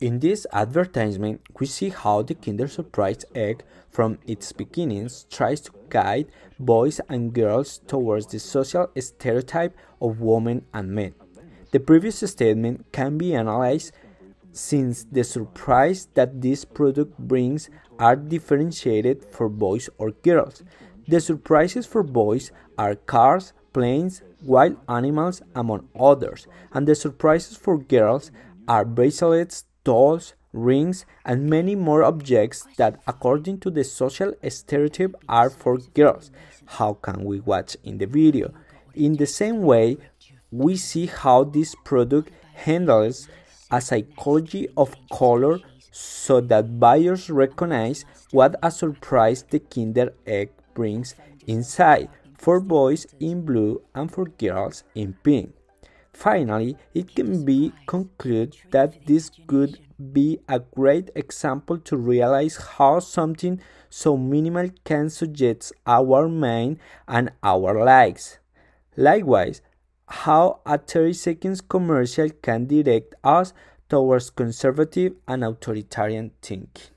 In this advertisement, we see how the Kinder Surprise egg, from its beginnings, tries to guide boys and girls towards the social stereotype of women and men. The previous statement can be analyzed since the surprise that this product brings are differentiated for boys or girls. The surprises for boys are cars, planes, wild animals, among others, and the surprises for girls are bracelets, dolls, rings, and many more objects that, according to the social stereotype, are for girls. How can we watch in the video? In the same way, we see how this product handles a psychology of color so that buyers recognize what a surprise the Kinder Egg brings inside for boys in blue and for girls in pink. Finally, it can be concluded that this could be a great example to realize how something so minimal can suggest our mind and our lives. Likewise, how a 30 seconds commercial can direct us towards conservative and authoritarian thinking.